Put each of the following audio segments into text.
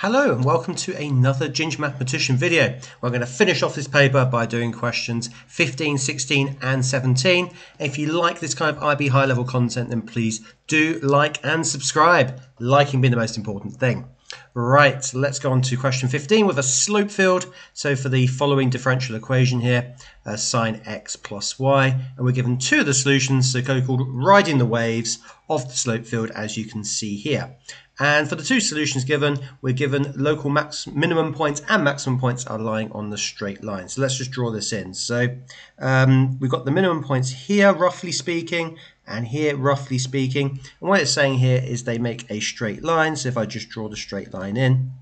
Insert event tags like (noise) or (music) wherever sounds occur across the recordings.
Hello and welcome to another Ginger Mathematician video. We're going to finish off this paper by doing questions 15, 16 and 17. If you like this kind of IB high level content then please do like and subscribe. Liking being the most important thing. Right, let's go on to question 15 with a slope field. So for the following differential equation here, uh, sine x plus y, and we're given two of the solutions, so called riding the waves of the slope field as you can see here. And for the two solutions given, we're given local max minimum points and maximum points are lying on the straight line. So let's just draw this in. So um, we've got the minimum points here, roughly speaking, and here, roughly speaking. And what it's saying here is they make a straight line. So if I just draw the straight line in,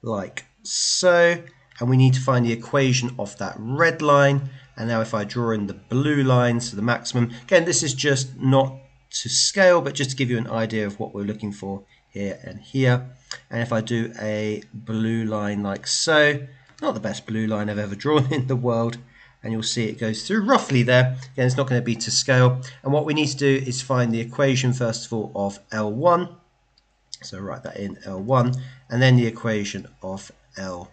like so, and we need to find the equation of that red line. And now if I draw in the blue line, so the maximum, again, this is just not to scale, but just to give you an idea of what we're looking for here and here. And if I do a blue line like so, not the best blue line I've ever drawn (laughs) in the world, and you'll see it goes through roughly there. Again, it's not going to be to scale. And what we need to do is find the equation, first of all, of L1. So write that in L1, and then the equation of L2.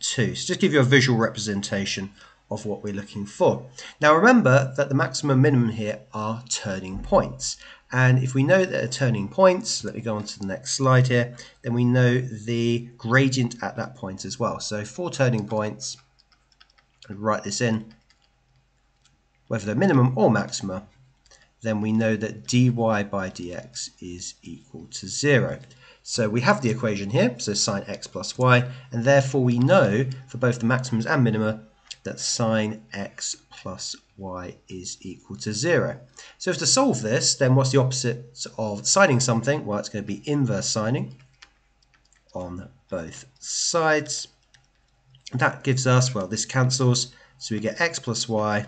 So just give you a visual representation of what we're looking for. Now remember that the maximum minimum here are turning points. And if we know that are turning points, let me go on to the next slide here, then we know the gradient at that point as well. So for turning points, I'd write this in, whether they're minimum or maxima, then we know that dy by dx is equal to 0. So we have the equation here, so sine x plus y, and therefore we know for both the maximums and minima that sine x plus y is equal to 0. So if to solve this, then what's the opposite of signing something? Well, it's going to be inverse signing on both sides. That gives us, well, this cancels, so we get x plus y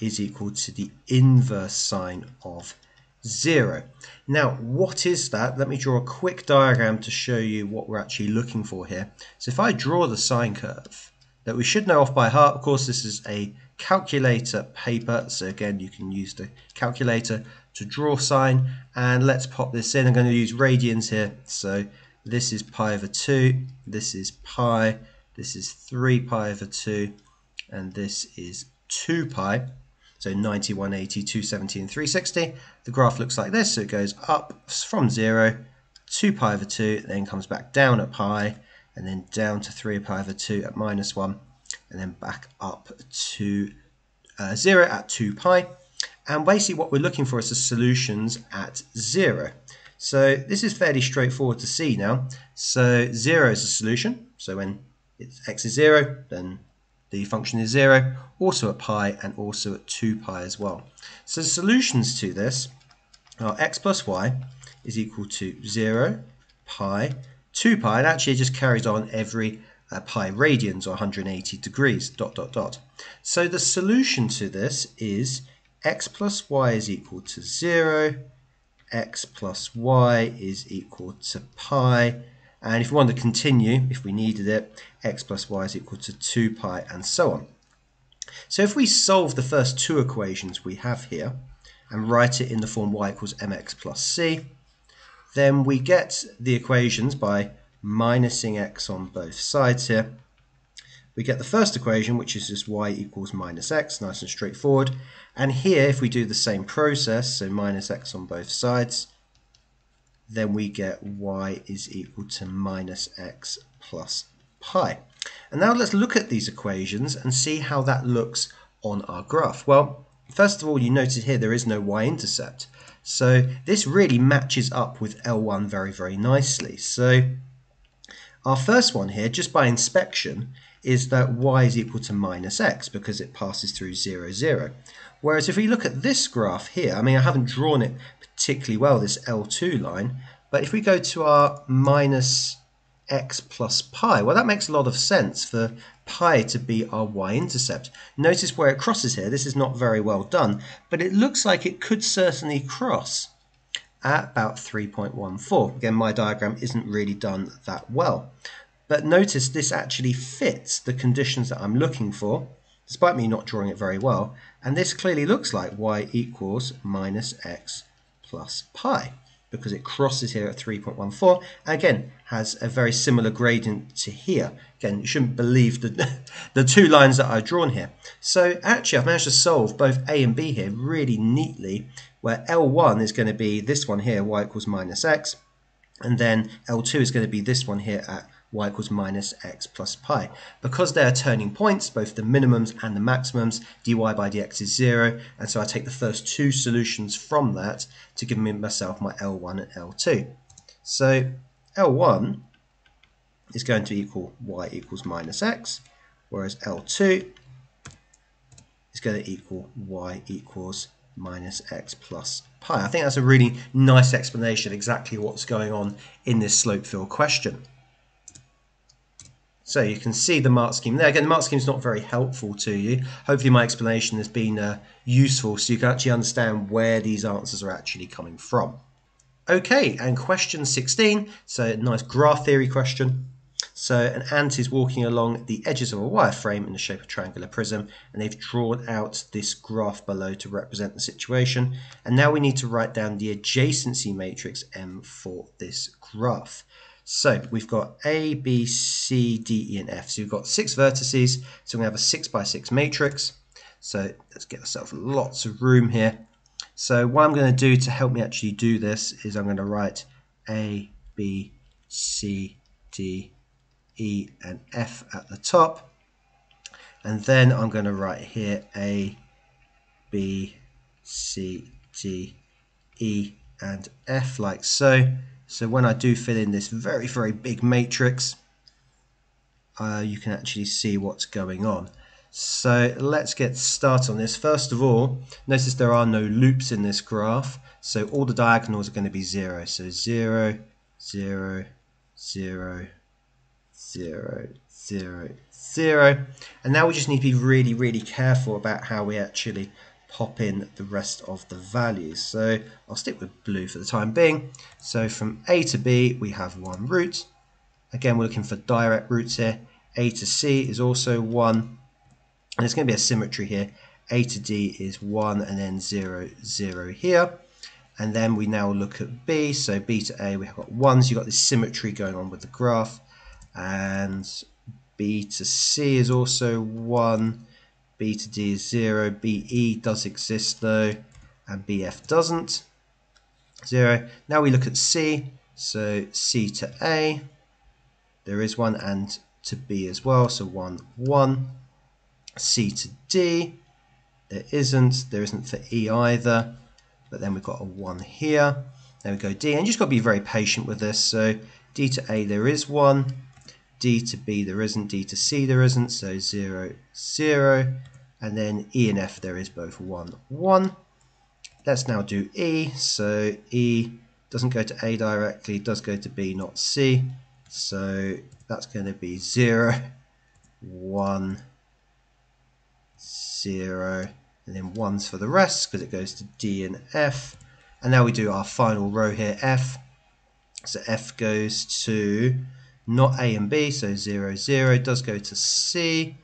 is equal to the inverse sine of 0. Now, what is that? Let me draw a quick diagram to show you what we're actually looking for here. So if I draw the sine curve, that we should know off by heart. Of course, this is a calculator paper, so again, you can use the calculator to draw sine. And let's pop this in. I'm going to use radians here. So this is pi over 2, this is pi, this is 3 pi over 2, and this is 2 pi. So 90, 180, 270, and 360. The graph looks like this. So it goes up from 0, 2 pi over 2, then comes back down at pi, and then down to 3 pi over 2 at minus 1 and then back up to uh, 0 at 2 pi. And basically what we're looking for is the solutions at 0 so this is fairly straightforward to see now. So 0 is a solution. So when x is 0 then the function is 0 also at pi and also at 2 pi as well. So the solutions to this are x plus y is equal to 0 pi 2 pi, and actually it just carries on every uh, pi radians or 180 degrees, dot, dot, dot. So the solution to this is x plus y is equal to 0, x plus y is equal to pi, and if we want to continue, if we needed it, x plus y is equal to 2 pi, and so on. So if we solve the first two equations we have here, and write it in the form y equals mx plus c, then we get the equations by minusing x on both sides here. We get the first equation, which is just y equals minus x, nice and straightforward. And here, if we do the same process, so minus x on both sides, then we get y is equal to minus x plus pi. And now let's look at these equations and see how that looks on our graph. Well, first of all, you notice here there is no y-intercept. So this really matches up with L1 very, very nicely. So our first one here, just by inspection, is that y is equal to minus x because it passes through 0, 0. Whereas if we look at this graph here, I mean, I haven't drawn it particularly well, this L2 line, but if we go to our minus x plus pi, well, that makes a lot of sense for pi to be our y-intercept. Notice where it crosses here. This is not very well done, but it looks like it could certainly cross at about 3.14. Again, my diagram isn't really done that well. But notice this actually fits the conditions that I'm looking for, despite me not drawing it very well. And this clearly looks like y equals minus x plus pi because it crosses here at 3.14. Again, has a very similar gradient to here. Again, you shouldn't believe the, (laughs) the two lines that I've drawn here. So actually, I've managed to solve both A and B here really neatly, where L1 is going to be this one here, y equals minus x, and then L2 is going to be this one here at y equals minus x plus pi. Because they are turning points, both the minimums and the maximums, dy by dx is 0, and so I take the first two solutions from that to give me myself my L1 and L2. So L1 is going to equal y equals minus x, whereas L2 is going to equal y equals minus x plus pi. I think that's a really nice explanation of exactly what's going on in this slope field question. So you can see the mark scheme there. Again, the mark scheme is not very helpful to you. Hopefully my explanation has been uh, useful so you can actually understand where these answers are actually coming from. Okay, and question 16. So a nice graph theory question. So an ant is walking along the edges of a wireframe in the shape of a triangular prism and they've drawn out this graph below to represent the situation. And now we need to write down the adjacency matrix M for this graph. So we've got A, B, C, D, E, and F. So we've got six vertices. So to have a six by six matrix. So let's get ourselves lots of room here. So what I'm going to do to help me actually do this is I'm going to write A, B, C, D, E, and F at the top. And then I'm going to write here A, B, C, D, E, and F like so. So when I do fill in this very, very big matrix, uh, you can actually see what's going on. So let's get started on this. First of all, notice there are no loops in this graph. So all the diagonals are going to be 0. So 0, 0, 0, 0, 0, 0. And now we just need to be really, really careful about how we actually pop in the rest of the values. So I'll stick with blue for the time being. So from A to B, we have one route. Again, we're looking for direct routes here. A to C is also 1. And there's going to be a symmetry here. A to D is 1 and then 0, 0 here. And then we now look at B. So B to A, we've got 1. So you've got this symmetry going on with the graph. And B to C is also 1 B to D is 0, BE does exist though, and BF doesn't. 0. Now we look at C, so C to A, there is one, and to B as well, so 1, 1. C to D, there isn't, there isn't for E either, but then we've got a 1 here. there we go. D, and you just got to be very patient with this, so D to A there is 1, D to B there isn't, D to C there isn't, so 0, 0, and then E and F there is both 1, 1. Let's now do E, so E doesn't go to A directly, does go to B, not C, so that's going to be 0, 1, 0, and then 1's for the rest because it goes to D and F. And now we do our final row here, F. So F goes to not A and B, so 0, 0 does go to C,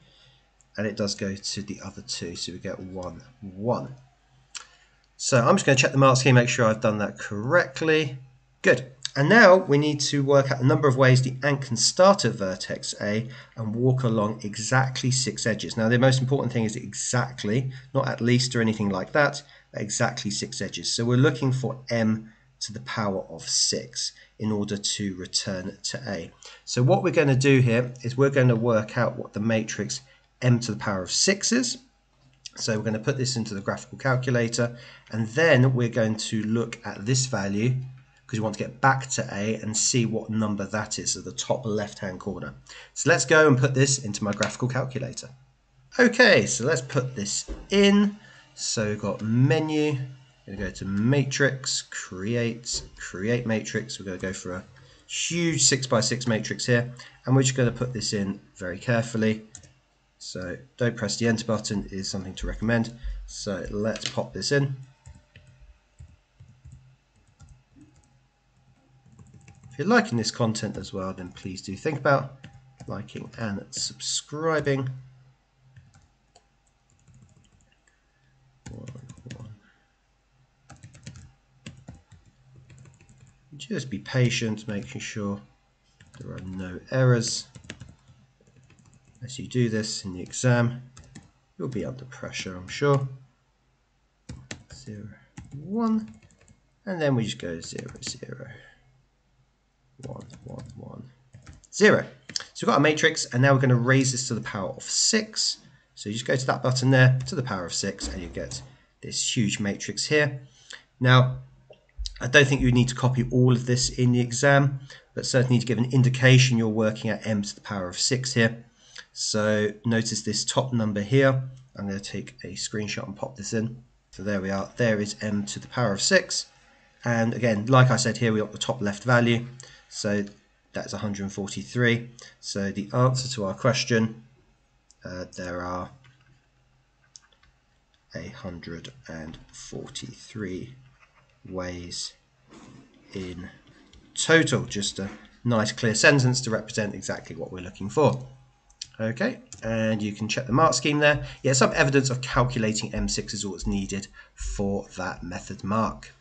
and it does go to the other two, so we get 1, 1. So I'm just going to check the mark scheme, make sure I've done that correctly. Good. And now we need to work out a number of ways the ant can start at vertex A and walk along exactly six edges. Now the most important thing is exactly, not at least or anything like that, exactly six edges. So we're looking for m to the power of 6 in order to return to A. So what we're going to do here is we're going to work out what the matrix m to the power of 6 is. So we're going to put this into the graphical calculator and then we're going to look at this value because we want to get back to A and see what number that is at the top left hand corner. So let's go and put this into my graphical calculator. Okay, so let's put this in. So we've got menu, going to go to matrix, create, create matrix. We're going to go for a huge 6 by 6 matrix here and we're just going to put this in very carefully. So don't press the enter button is something to recommend. So let's pop this in. If you're liking this content as well, then please do think about liking and subscribing. One, just be patient, making sure there are no errors. As you do this in the exam, you'll be under pressure, I'm sure. Zero, one, and then we just go zero, zero, one, one, one, zero. So we've got a matrix, and now we're going to raise this to the power of six. So you just go to that button there, to the power of six, and you get this huge matrix here. Now, I don't think you need to copy all of this in the exam, but certainly to give an indication you're working at m to the power of 6 here. So notice this top number here. I'm going to take a screenshot and pop this in. So there we are. There is m to the power of 6. And again, like I said here, we got the top left value. So that's 143. So the answer to our question, uh, there are 143 ways in total. Just a nice clear sentence to represent exactly what we're looking for. Okay, and you can check the mark scheme there. Yeah, some evidence of calculating M6 is all that's needed for that method mark.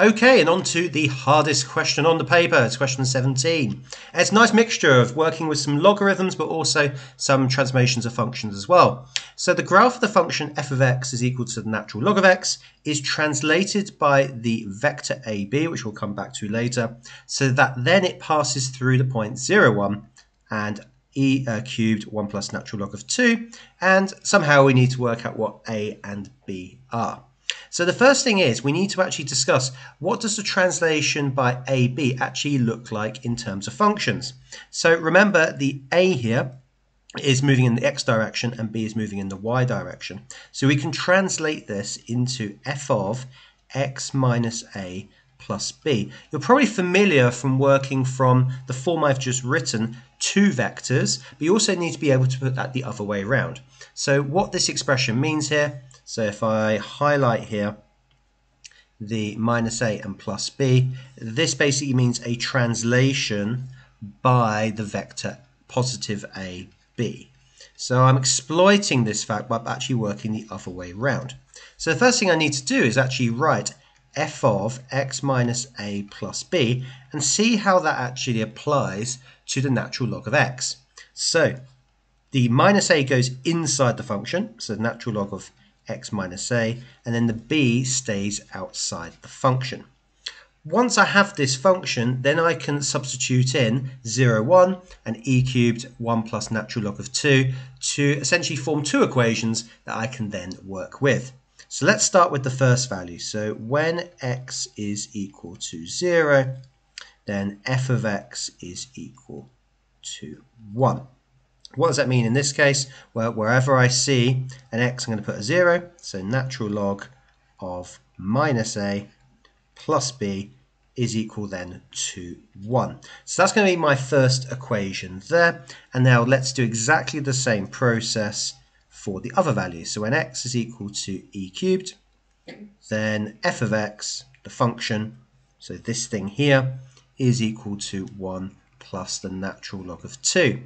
Okay, and on to the hardest question on the paper. It's question 17. It's a nice mixture of working with some logarithms, but also some transformations of functions as well. So the graph of the function f of x is equal to the natural log of x is translated by the vector ab, which we'll come back to later, so that then it passes through the point 0, 1 and e uh, cubed 1 plus natural log of 2, and somehow we need to work out what a and b are. So the first thing is we need to actually discuss what does the translation by AB actually look like in terms of functions. So remember the A here is moving in the x direction and b is moving in the y direction. So we can translate this into f of x minus a plus b. You're probably familiar from working from the form I've just written, two vectors, but you also need to be able to put that the other way around. So what this expression means here so if I highlight here the minus a and plus b, this basically means a translation by the vector positive a, b. So I'm exploiting this fact by actually working the other way around. So the first thing I need to do is actually write f of x minus a plus b and see how that actually applies to the natural log of x. So the minus a goes inside the function, so the natural log of x minus a, and then the b stays outside the function. Once I have this function, then I can substitute in 0, 1 and e cubed 1 plus natural log of 2 to essentially form two equations that I can then work with. So let's start with the first value. So when x is equal to 0, then f of x is equal to 1. What does that mean in this case? Well, wherever I see an x, I'm going to put a 0. So natural log of minus a plus b is equal then to 1. So that's going to be my first equation there. And now let's do exactly the same process for the other values. So when x is equal to e cubed, then f of x, the function, so this thing here, is equal to 1 plus the natural log of 2.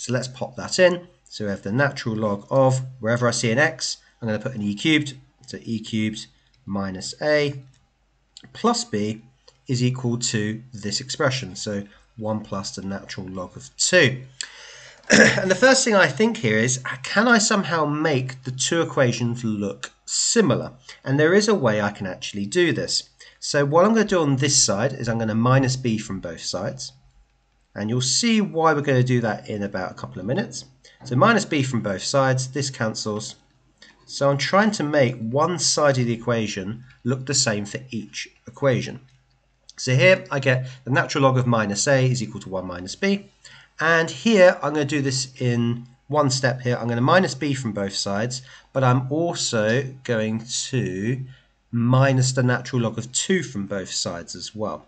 So let's pop that in. So we have the natural log of, wherever I see an x, I'm going to put an e cubed. So e cubed minus a plus b is equal to this expression. So 1 plus the natural log of 2. (clears throat) and the first thing I think here is, can I somehow make the two equations look similar? And there is a way I can actually do this. So what I'm going to do on this side is I'm going to minus b from both sides. And you'll see why we're going to do that in about a couple of minutes. So minus b from both sides, this cancels. So I'm trying to make one side of the equation look the same for each equation. So here I get the natural log of minus a is equal to 1 minus b. And here I'm going to do this in one step here. I'm going to minus b from both sides, but I'm also going to minus the natural log of 2 from both sides as well.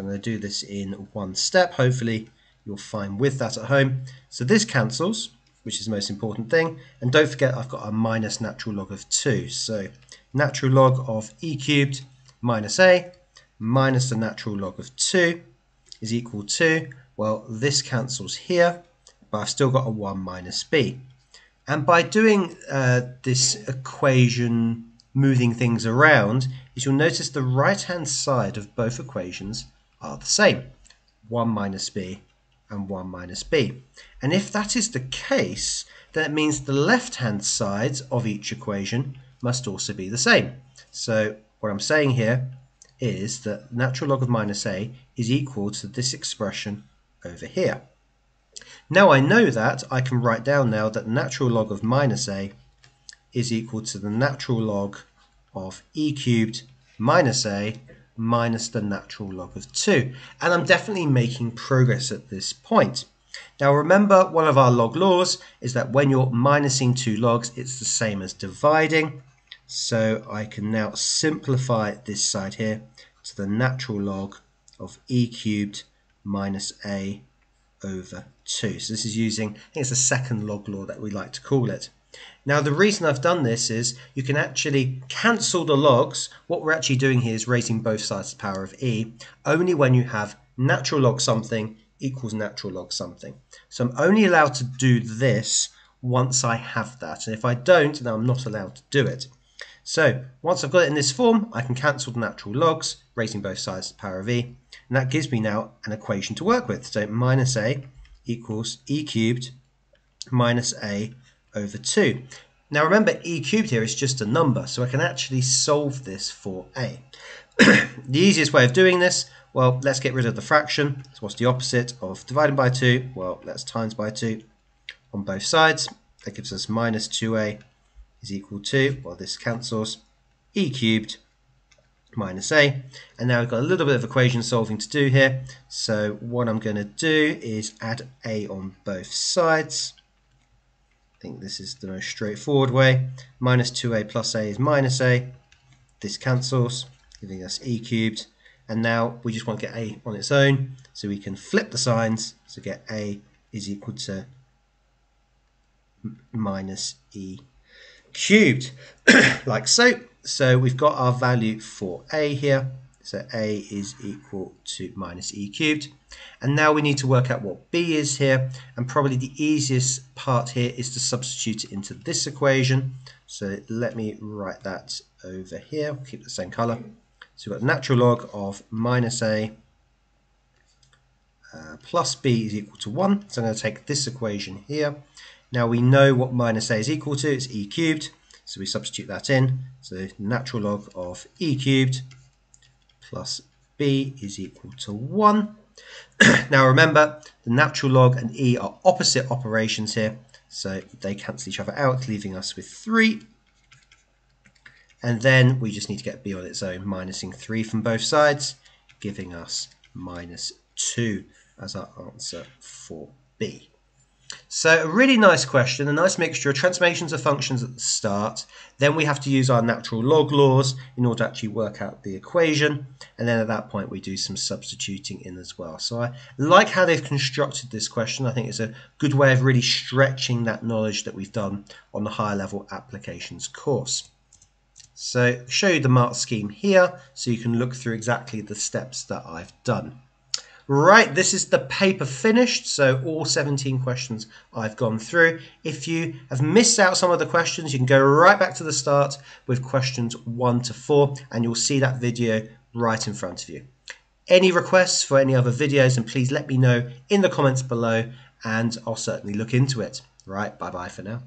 I'm going to do this in one step. Hopefully you'll find with that at home. So this cancels, which is the most important thing. And don't forget I've got a minus natural log of 2. So natural log of e cubed minus a minus the natural log of 2 is equal to, well, this cancels here, but I've still got a 1 minus b. And by doing uh, this equation, moving things around, is you'll notice the right-hand side of both equations are the same. 1 minus b and 1 minus b. And if that is the case, then it means the left-hand sides of each equation must also be the same. So what I'm saying here is that natural log of minus a is equal to this expression over here. Now I know that, I can write down now that natural log of minus a is equal to the natural log of e cubed minus a minus the natural log of 2. And I'm definitely making progress at this point. Now remember, one of our log laws is that when you're minusing two logs, it's the same as dividing. So I can now simplify this side here to the natural log of e cubed minus a over 2. So this is using, I think it's the second log law that we like to call it. Now the reason I've done this is you can actually cancel the logs. What we're actually doing here is raising both sides to the power of e only when you have natural log something equals natural log something. So I'm only allowed to do this once I have that. And if I don't, then I'm not allowed to do it. So once I've got it in this form, I can cancel the natural logs, raising both sides to the power of e. And that gives me now an equation to work with. So minus a equals e cubed minus a over 2. Now remember e cubed here is just a number, so I can actually solve this for a. (clears throat) the easiest way of doing this, well, let's get rid of the fraction. So what's the opposite of dividing by 2? Well, let's times by 2 on both sides. That gives us minus 2a is equal to, well, this cancels, e cubed minus a. And now we've got a little bit of equation solving to do here. So what I'm going to do is add a on both sides. I think this is the most straightforward way. Minus 2a plus a is minus a. This cancels, giving us e cubed. And now we just want to get a on its own. So we can flip the signs to get a is equal to minus e cubed, (coughs) like so. So we've got our value for a here. So a is equal to minus e cubed. And now we need to work out what b is here. And probably the easiest part here is to substitute it into this equation. So let me write that over here. We'll keep the same color. So we've got natural log of minus a uh, plus b is equal to 1. So I'm going to take this equation here. Now we know what minus a is equal to. It's e cubed. So we substitute that in. So natural log of e cubed plus b is equal to 1. (clears throat) now remember, the natural log and e are opposite operations here, so they cancel each other out, leaving us with 3. And then we just need to get b on its own, minusing 3 from both sides, giving us minus 2 as our answer for b. So a really nice question, a nice mixture of transformations of functions at the start. Then we have to use our natural log laws in order to actually work out the equation. And then at that point we do some substituting in as well. So I like how they've constructed this question. I think it's a good way of really stretching that knowledge that we've done on the higher level applications course. So show you the mark scheme here so you can look through exactly the steps that I've done. Right, this is the paper finished, so all 17 questions I've gone through. If you have missed out some of the questions, you can go right back to the start with questions 1 to 4, and you'll see that video right in front of you. Any requests for any other videos, and please let me know in the comments below, and I'll certainly look into it. Right, bye-bye for now.